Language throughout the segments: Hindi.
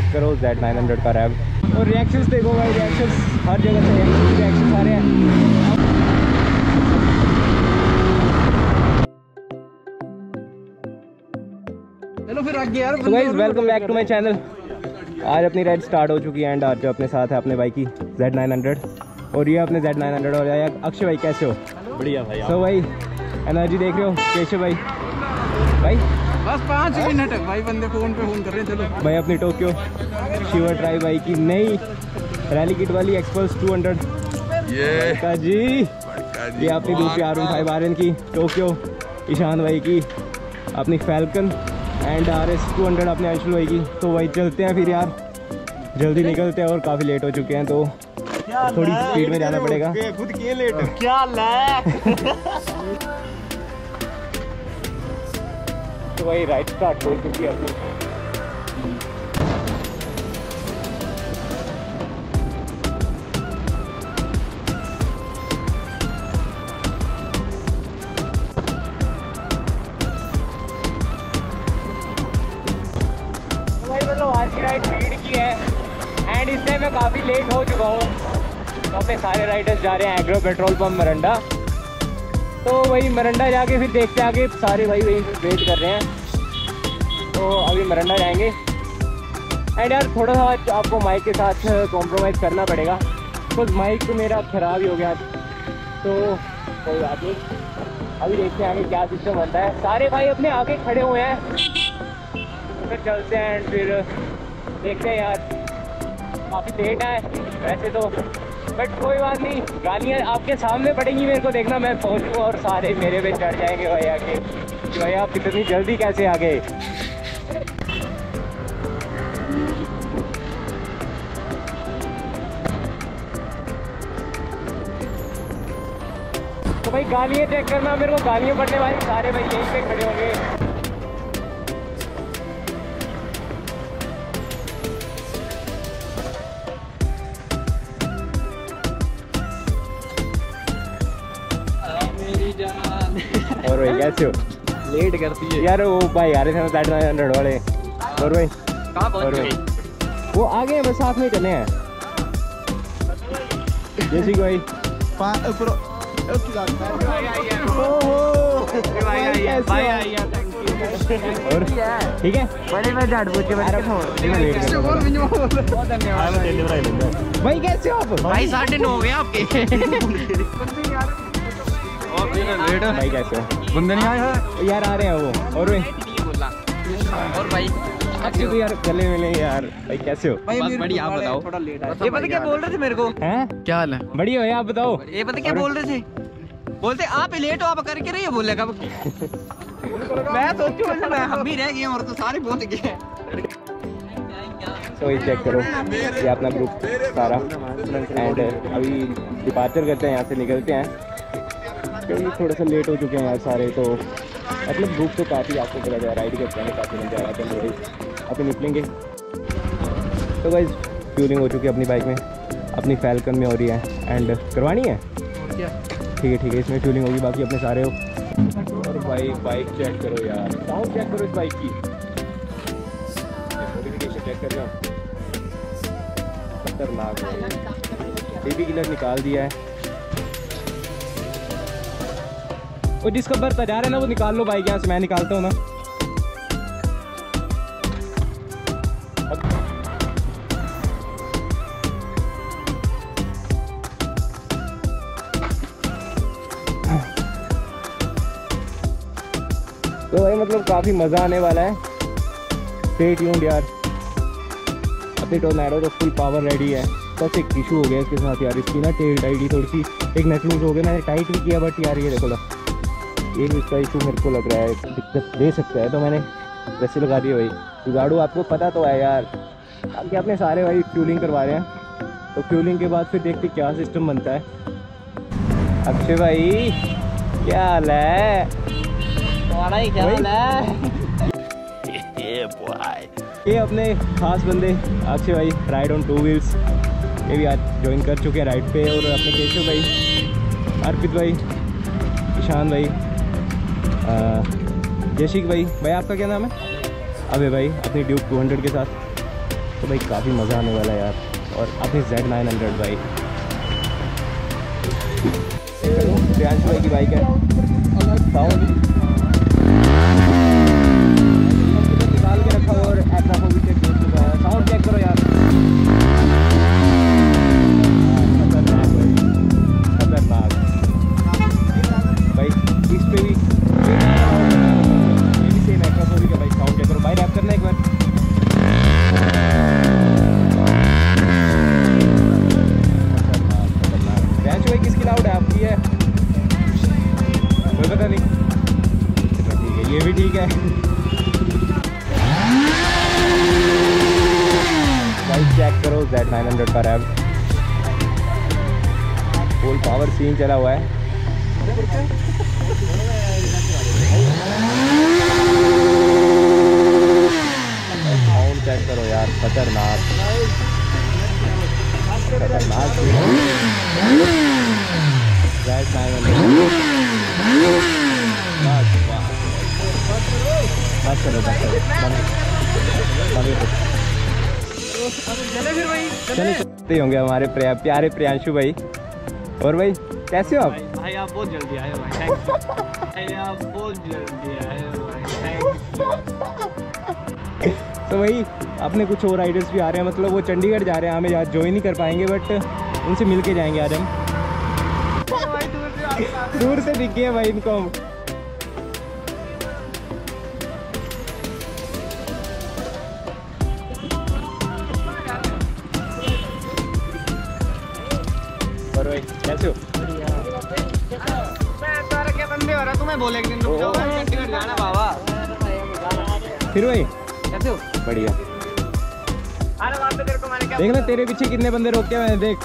चेक करो जेड नाइन हंड्रेड का रैब और रिएक्शंस देखो भाई रिएक्शंस हर जगह से रिएक्शंस आ रहे हैं। चलो फिर आगे यार तो guys welcome back to my channel आज अपनी राइड स्टार्ट हो चुकी है एंड आज जो अपने साथ है अपने भाई की जेड नाइन हंड्रेड और ये अपने जेड नाइन हंड्रेड और ये अक्षय भाई कैसे हो? बढ़िया भाई सो भाई एनर्जी देख रहे हो? केशव भाई। भाई बस पाँच मिनट है। भाई बंदे फ़ोन पे फ़ोन कर रहे हैं चलो। भाई अपनी टोक्यो शिवर ड्राइव भाई की नई रैली किट वाली एक्सपल्स 200 ये का जी। बड़का जी ये अपनी दूसरी आर फाइव आर की टोक्यो ईशान भाई की अपनी Falcon and R S two hundred अपने अंशुल भाई की। तो भाई चलते हैं फिर यार। जल्दी निकलते हैं और काफ़ी लेट हो चुके हैं तो थोड़ी स्पीड में जाना पड़ेगा। खुद किए लेट क्या तो भाई राइट स्टार्ट हो चुकी है की है। एंड इससे मैं काफ़ी लेट हो चुका हूँ। तो अपने सारे राइडर्स जा रहे हैं एग्रो पेट्रोल पंप मरंडा तो वही मरंडा जाके फिर देखते आगे। सारे भाई वही वेट कर रहे हैं। तो अभी मरंडा जाएँगे एंड यार, थोड़ा सा आपको माइक के साथ कॉम्प्रोमाइज़ करना पड़ेगा। तो माइक तो मेरा ख़राब ही हो गया। तो कोई बात नहीं। अभी देखते हैं आगे क्या सिस्टम बनता है। सारे भाई अपने आगे खड़े हुए हैं। तो फिर चलते हैं एंड फिर देखते हैं यार। काफ़ी लेट है, वैसे तो। बट कोई बात नहीं। गालियाँ आपके सामने पड़ेंगी मेरे को देखना। मैं पहुँचूँ और सारे मेरे पे चढ़ जाएँगे भाई आके। कि भाई आप कितनी जल्दी कैसे आ गए तो भाई गालियाँ चेक करना मेरे को गालियाँ पड़ने वाली सारे भाई यहीं पे खड़े होंगे। और भाई कैसे हो? लेट करती है। यार वो भाई आ रहे थे ना नाइन हंड्रेड वाले और भाई? और भाई? वो आगे हैं बस साथ में चले हैं। जैसी भाई। और ठीक है बड़े पूछे भाई कैसे हो आप भाई साढ़े नौ हो गए आपके भाई कैसे हो बंदे नहीं आए यार आ रहे हैं वो और भाई और भाई अच्छे तो यार गले मिले यार भाई कैसे हो बस बढ़िया आप बताओ थोड़ा लेट आया ये पता क्या बोल रहे थे मेरे को? हैं? क्या हाल है? बढ़िया हो आप बताओ। ये पता क्या बोल रहे थे? बोलते आप लेट हो आप करके रहिए बोले कब मैं सोचू मैं हम भी रह गए और तो सारे पहुँच गए तो ये चेक करो ये अपना ग्रुप सारा। एंड अभी डिपार्चर करते हैं यहाँ से निकलते हैं। क्योंकि थोड़ा सा लेट हो चुके हैं यार सारे तो मतलब ग्रुप तो काफ़ी आपको चला है राइड करते हैं काफ़ी मज़ा आ रहा अभी निकलेंगे। तो भाई फ्यूलिंग हो चुकी है अपनी बाइक में अपनी फैल्कन में हो रही है एंड करवानी है? ठीक है ठीक है, इसमें फ्यूलिंग होगी, बाकी अपने सारे हो। और भाई बाइक चेक करो यार। साउंड चेक करो इस बाइक की। चेक खतरनाक बेबी किलर निकाल दिया है। वो जिसका बर्ता जा रहा है ना, वो निकाल लो बाइक यहाँ से, मैं निकालता हूँ ना। मतलब काफ़ी मज़ा आने वाला है। स्टे ट्यून्ड यार। अपनी टोर्नेडो तो फुल पावर रेडी है। बस एक इशू हो गया इसके साथ यार। इसकी ना टेल टाइट ही थोड़ी सी एक नट लूज हो गया मैंने टाइट भी किया बट यार ये देखो लो ये इसका इशू मेरे को लग रहा है। दिक्कत दे सकता है तो मैंने वैसे लगा दिया भाई। जुगाड़ू, आपको पता तो है यार। बाकी अपने सारे भाई फ्यूलिंग करवा रहे हैं। तो फ्यूलिंग के बाद फिर देखते क्या सिस्टम बनता है। अक्षय भाई, क्या हाल है? ही है। ये अपने खास बंदे अक्षय भाई राइड ऑन टू व्हील्स ये भी आज ज्वाइन कर चुके हैं राइड पे और अपने केशव भाई अर्पित भाई ईशान भाई जयशिक भाई। भाई आपका क्या नाम है? अबे भाई अपनी ड्यूक 200 के साथ। तो भाई काफ़ी मज़ा आने वाला है यार। और अपनी Z nine hundred bike Priyansh भाई की बाइक है। साउंड चलो बंद बंद करो। चले फिर भाई चले होंगे हमारे प्रिया, प्यारे प्रियांशु भाई। और भाई कैसे हो आप? भाई भाई आप बहुत जल्दी आए भाई भाई आप बहुत जल्दी आए भाई तो वही अपने कुछ और राइडर्स भी आ रहे हैं मतलब वो चंडीगढ़ जा रहे हैं हमें आज ज्वाइन नहीं कर पाएँगे बट उनसे मिल के जाएँगे आज हम। दूर से दिख गए भाई इनको हम। भाई कैसे हो मैं बंदे हो रहा तुम्हें बोले दिन रुक जाओ चंडीगढ़ जाना बाबा फिर भाई कैसे हो बढ़िया। अरे वहाँ पे तेरे को मैंने क्या देख ना तेरे पीछे कितने बंदे रोके हुए हैं देख।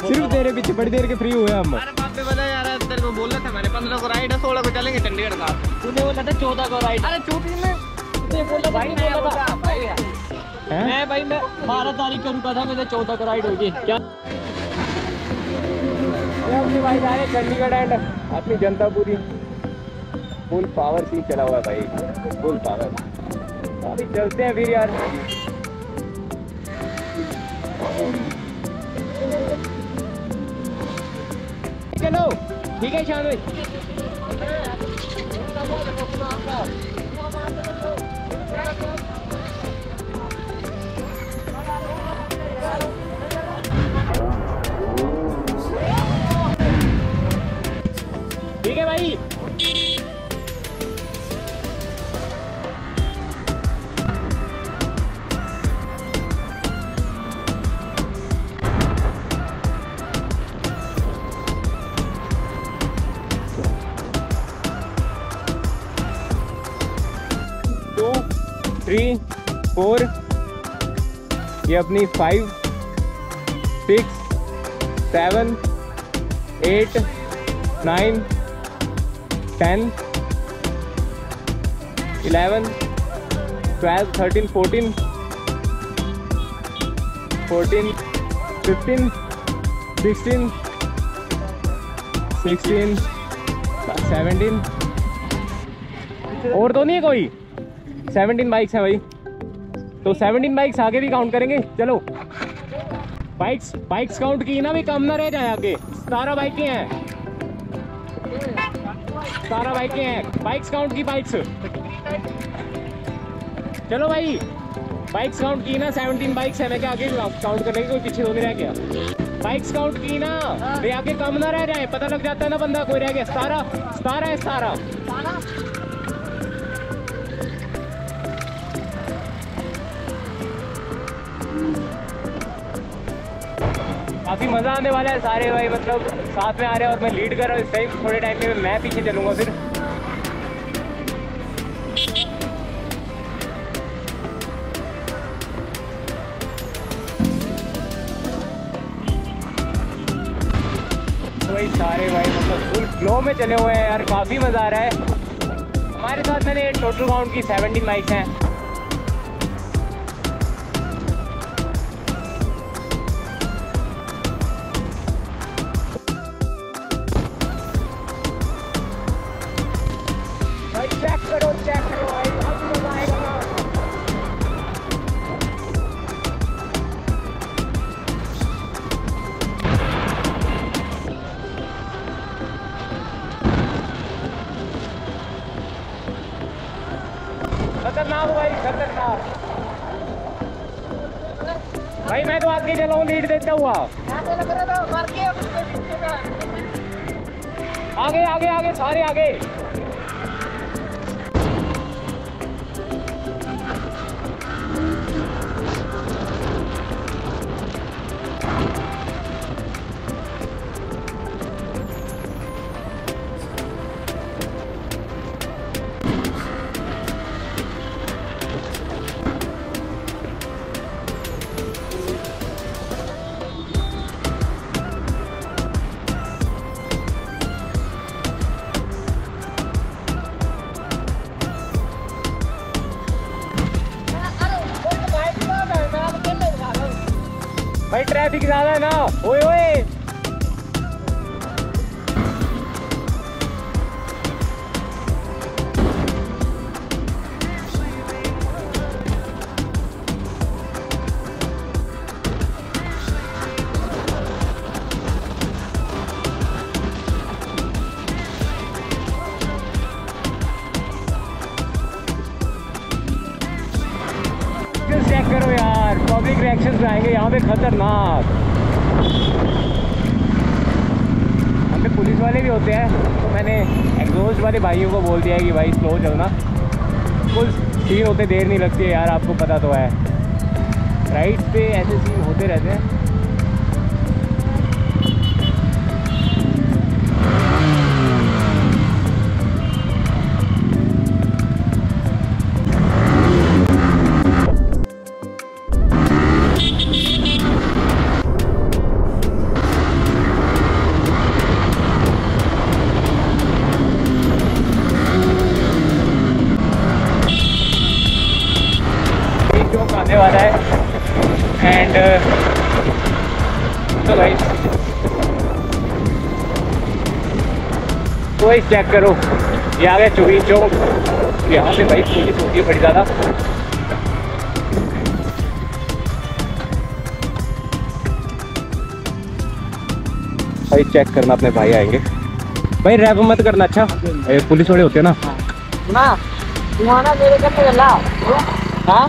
सिर्फ़ तेरे पीछे बड़ी देर के फ्री हुए हम। अरे बाप पे बता यार तेरे को बोल रहा था मैंने पंद्रह को राइड है सोलह को चलेंगे चंडीगढ़ का। तूने बोला था चौदह को राइड अरे चौथी में? तूने बोला भाई बोला था। हैं? मैं भाई मैं बारह तारीख को रुका था मैंने चौदह को राइड होगी। क्या? अपनी भाई जा रहे चंडीगढ़ एंड अपनी जनता पूरी। फुल पावर सी चला हुआ भाई। फुल पावर अभी चलते हैं फिर यार। चलो ठीक है शान भाई। भाई। टू थ्री फोर ये अपनी five six seven eight nine ten, eleven, twelve, thirteen, fourteen fourteen, fifteen, sixteen sixteen, seventeen. और तो नहीं है कोई। सेवनटीन बाइक्स हैं भाई। तो सेवनटीन बाइक्स आगे भी काउंट करेंगे। चलो। बाइक्स बाइक्स काउंट की ना भी कम ना रह जाए आगे। सतारह बाइकें हैं। सतारह बाइकें हैं। बाइक्स काउंट की बाइक्स। चलो भाई, बाइक्स काउंट की ना सेवनटीन बाइक्स है। मैं क्या आगे काउंट करने की कोई पीछे नहीं रह गया? बाइक्स काउंट की ना, वे आगे कम ना रह जाए। पता लग जाता है ना बंदा कोई रह गया। सतारह सतारह है सतारह काफ़ी मज़ा आने वाला है सारे भाई मतलब साथ में आ रहे हैं और मैं लीड कर रहा हूँ। इस टाइम थोड़े टाइम में मैं पीछे चलूँगा फिर। भाई सारे भाई मतलब फुल फ्लो में चले हुए हैं यार, काफ़ी मज़ा आ रहा है। हमारे साथ मैंने टोटल काउंट की सेवनटीन बाइक्स हैं। खतरनाक भाई खतरनाक भाई, मैं तो आगे हूँ लीड देता हुआ। आगे आगे आगे, सारे आगे। भाई रहा है ना? ओए ओए चेक करो यार। पब्लिक रिएक्शन आएँगे यहाँ पे खतरनाक। हम पे पुलिस वाले भी होते हैं तो मैंने एग्जॉस्ट वाले भाइयों को बोल दिया है कि भाई स्लो चलना कुछ सीन होते देर नहीं लगती है यार, आपको पता तो है। राइट पे ऐसे सीन होते रहते हैं। आने वाला है। एंड तो भाई तो भाई चेक करो। ये आ गया चुगी चौक। यहाँ पे भाई पुलिस होती है बड़ी ज़्यादा। भाई चेक करना, अपने भाई आएँगे। भाई रैप मत करना अच्छा? पुलिस वाले होते हैं ना। ना तू आना मेरे करने चला हाँ?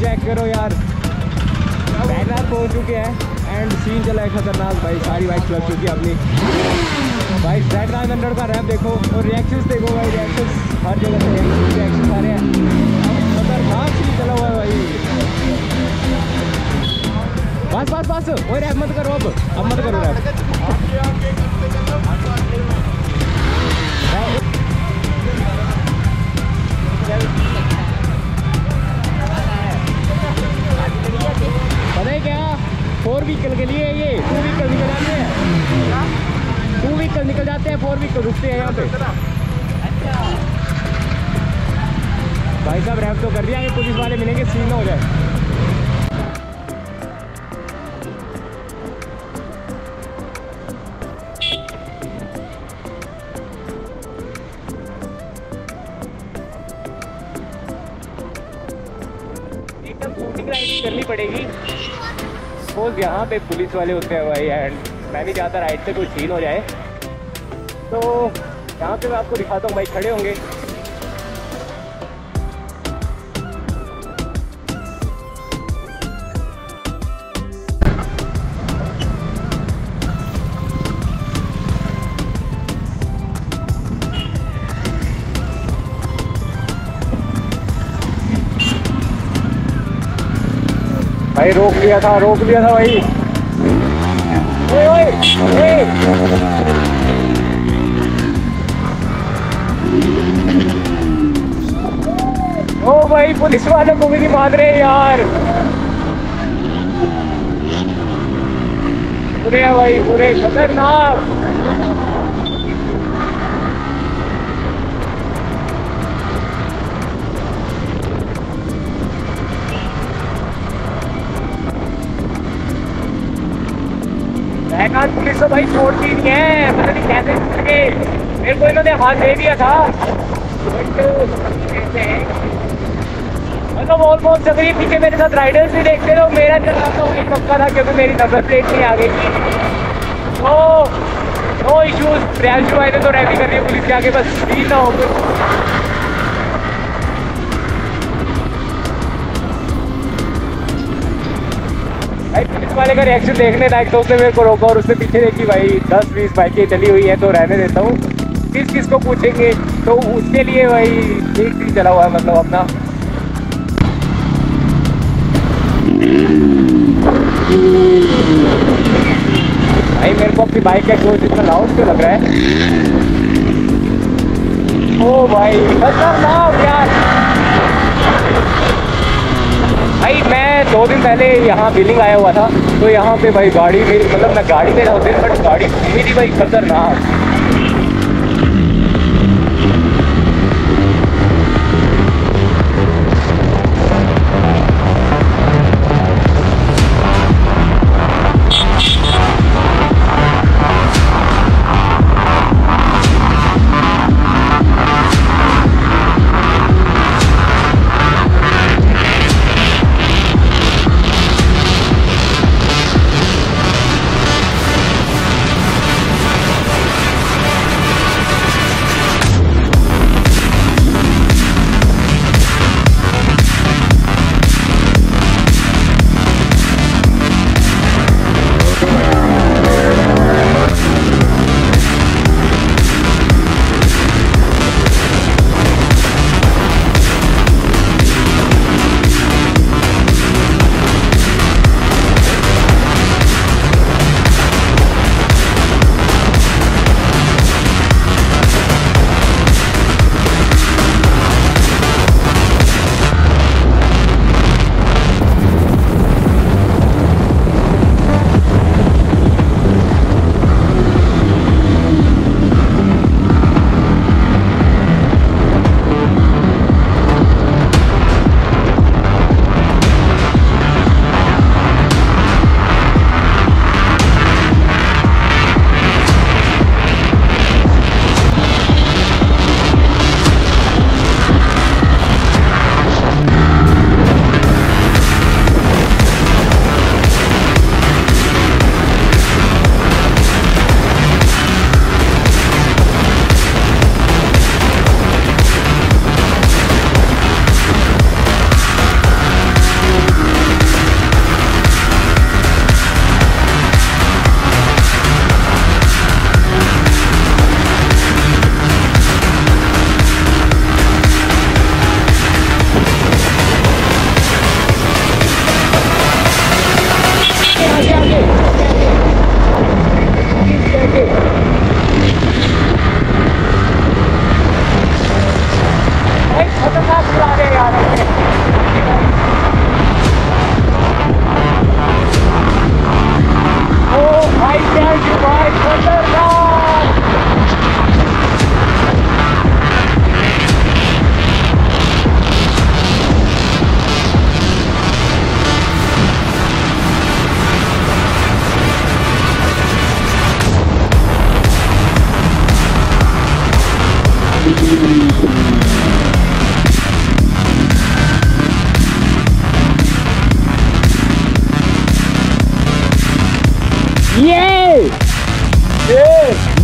चेक करो यार। बैनर पहुँच चुके हैं एंड सीन चला है खतरनाक। भाई, सारी बाइक लग चुकी है अपनी। भाई। जेड नाइन हंड्रेड का रैप देखो और रिएक्शंस देखो भाई रिएक्शंस हर जगह से रिएक्शन आ रहे हैं। खतरनाक सीन चला हुआ है भाई। बस बस बस ओए रैप मत करो अब। अब मत करो रैप पता है क्या? फोर व्हीकल के लिए ये टू व्हीकल निकल जाते हैं। व्हीकल निकल जाते हैं फोर व्हीकल रुकते हैं यहाँ पे। भाई साहब रैप तो कर दिया कि पुलिस वाले मिलेंगे सीन हो जाए। करनी पड़ेगी। यहाँ पे पुलिस वाले होते हैं भाई एंड मैं भी चाहता राइड से कोई सीन हो जाए। तो यहाँ पे मैं आपको दिखाता हूँ, भाई खड़े होंगे। भाई रोक लिया था, रोक लिया था भाई। ओए ओए ओए। ओ भाई, पुलिस वालों को भी नहीं मान रहे यार। बुरे भाई बुरे खतरनाक। पुलिस तो भाई छोड़ती नहीं है, पता नहीं कैसे मेरे को इन्होंने हाथ दे दिया था। बट कैसे मतलब ऑलमोस्ट अगर ये पीछे मेरे साथ राइडर्स भी देखते तो मेरा चलना तो वही पक्का था, क्योंकि मेरी नंबर प्लेट नहीं आ गई थी तो नो इश्यूज़ प्रियांशु भाई ने तो रेडी कर रही है, पुलिस के आगे बस डील ना हो पुलिस वाले का रिएक्शन देखने लायक तो उसने मेरे को रोका और उसने पीछे देखी, भाई, दस, बीस बाइकें चली हुई है तो रहने देता हूँ। किस किस को पूछेंगे? तो उसके लिए भाई ठीक ठीक चला हुआ है मतलब अपना। भाई, मेरे को अपनी बाइक का कोच इतना लाउड क्यों लग रहा है? ओ भाई, खतरनाक यार। भाई, मैं दो दिन पहले यहाँ बिलिंग आया हुआ था तो यहाँ पे भाई गाड़ी मेरी मतलब मैं गाड़ी में था उस दिन बट गाड़ी घूमी थी भाई, खतरनाक।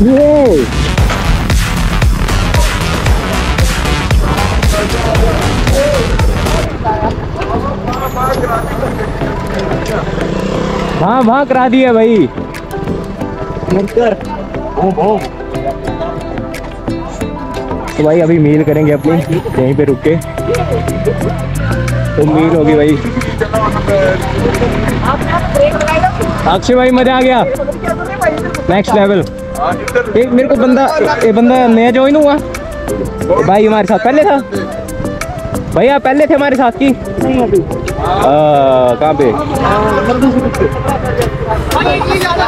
ये हाँ वहाँ करा दिया भाई। तो भाई अभी मील करेंगे अपनी यहीं पे रुक के। उम्मीद होगी भाई। अक्षय भाई मज़ा आ गया। नेक्स्ट लेवल एक मेरे को बंदा ये बंदा नया ज्वाइन हुआ। भाई हमारे साथ पहले था। भाई, आप पहले थे हमारे साथ की? कहाँ पे?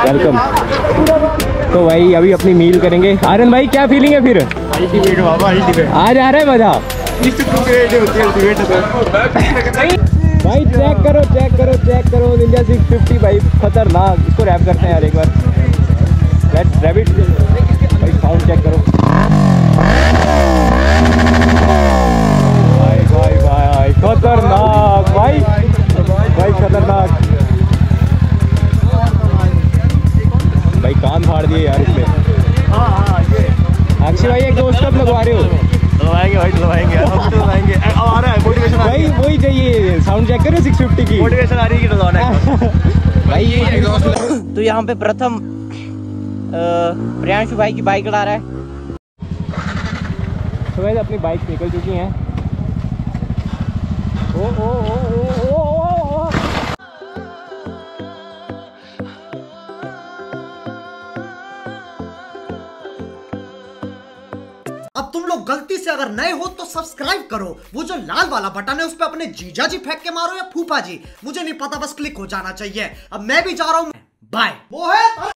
वेलकम तो भाई, अभी अपनी मील करेंगे। आर्यन भाई, क्या फीलिंग है फिर? आज आ रहा है मज़ा। भाई चेक करो चेक करो चेक करो। निंजा 650 भाई, खतरनाक। इसको रैप करते हैं यार एक बार। लेट्स भाई साउंड चेक करो। भाई भाई भाई खतरनाक भाई। भाई खतरनाक। भाई कान फाड़ दिए यार इसमें। अक्षय भाई एक दोस्त कब लगवा रहे हो। लगाएँगे भाई लगाएँगे हम तो लगाएँगे अब आ रहा है मोटिवेशन भाई वही चाहिए साउंड चेक करो 650 की। मोटिवेशन आ रही है कि है? भाई ये तो यहाँ पे प्रथम प्रियांशु भाई की बाइक उड़ा रहा है। तो वैसे अपनी बाइक निकल चुकी हैं। ओ ओ ओ ओ ओ ओ ओ अब तुम लोग गलती से अगर नए हो तो सब्सक्राइब करो। वो जो लाल वाला बटन है उस पर अपने जीजा जी फेंक के मारो या फूफा जी। मुझे नहीं पता बस क्लिक हो जाना चाहिए। अब मैं भी जा रहा हूँ। बाय। वो है